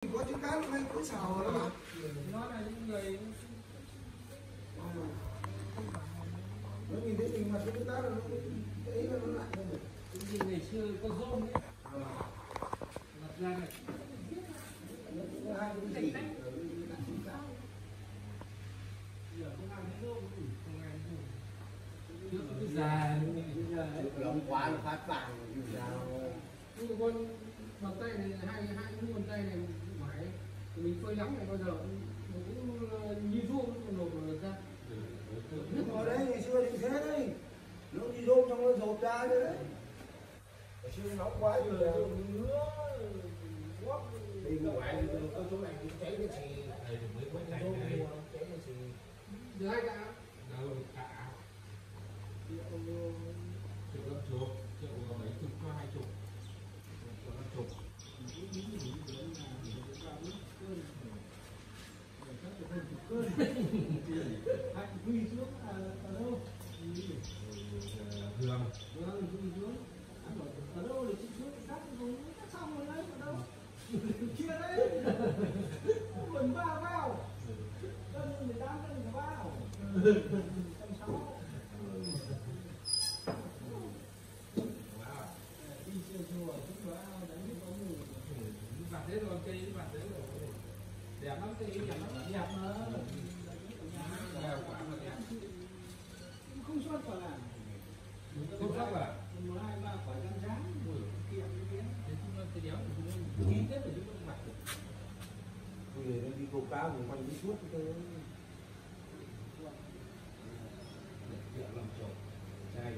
có chữ cái hôm nay cứ xào đó mà nó là những người nó nhìn thấy mình mà chữ cái là nó ấy là nó lại không cái gì ngày xưa có rôm ấy mặt ra này nó cũng hai cái gì giờ không ăn không ăn trước có cái già bây giờ quá phát vàng như sao con bàn tay này hai hai cái bàn tay này mình phơi nắng này bao giờ? Nó cũng ờ, như rôm nó nộp vào ra nhưng mà đấy ngày xưa thì thế đấy. Nó đi rôm trong nó rột ra đấy. Đấy ngày xưa nóng quá rồi là ngứa quắp đi ngoài có chỗ này cũng cháy cái thì mới rôm chạy đây cháy cái giờ hai cả đâu cả triệu gấp chục triệu có mấy chục có hai chục triệu gấp chục hai quy xuống à, ở đâu thường vâng quy xuống Anh bảo, ở đâu để chị xuống cắt rồi cắt xong rồi đấy ở đâu chia đấy quần ba vào cân mười tám cân cả bao cân sáu đi chơi chùa chúng nó đánh cái bóng mù bạn thế rồi cây bạn thế rồi không xuất quả là không sắc quả một hai ba quả răng rán rồi kia kia thế chúng ta sẽ đéo thì chúng ta chi tiết là chúng ta mặc được bây giờ nó đi câu cá vùng quanh cái suốt cái rượu làm trộn chai